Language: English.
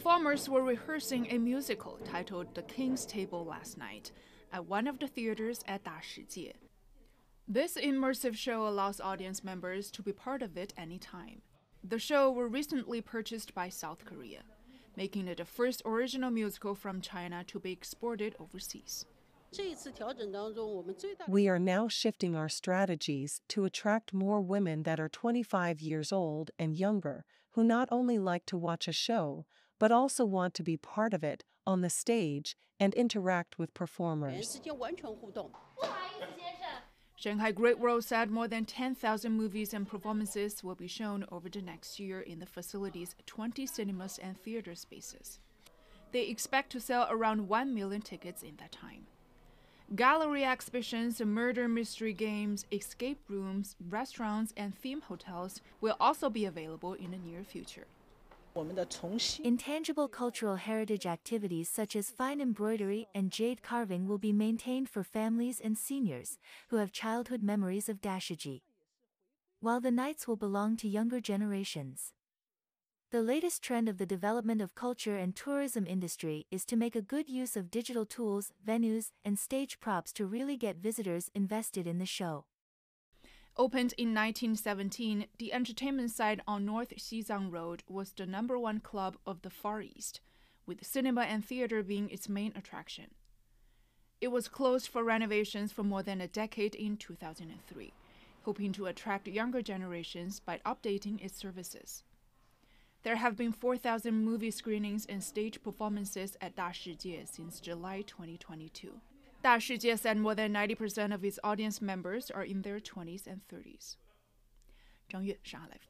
performers were rehearsing a musical titled The King's Table last night at one of the theaters at Dashijie. This immersive show allows audience members to be part of it anytime. The show was recently purchased by South Korea, making it the first original musical from China to be exported overseas. We are now shifting our strategies to attract more women that are 25 years old and younger who not only like to watch a show, but also want to be part of it on the stage and interact with performers. Shanghai Great World said more than 10,000 movies and performances will be shown over the next year in the facility's 20 cinemas and theater spaces. They expect to sell around 1 million tickets in that time. Gallery exhibitions, murder mystery games, escape rooms, restaurants, and theme hotels will also be available in the near future. Intangible cultural heritage activities such as fine embroidery and jade carving will be maintained for families and seniors who have childhood memories of Dashijie, while the nights will belong to younger generations. The latest trend of the development of culture and tourism industry is to make a good use of digital tools, venues, and stage props to really get visitors invested in the show. Opened in 1917, the entertainment site on North Xizang Road was the number one club of the Far East, with cinema and theater being its main attraction. It was closed for renovations for more than a decade in 2003, hoping to attract younger generations by updating its services. There have been 4,000 movie screenings and stage performances at Dashijie since July 2022. Dashijie said more than 90% of its audience members are in their 20s and 30s. 张悦，上海来福。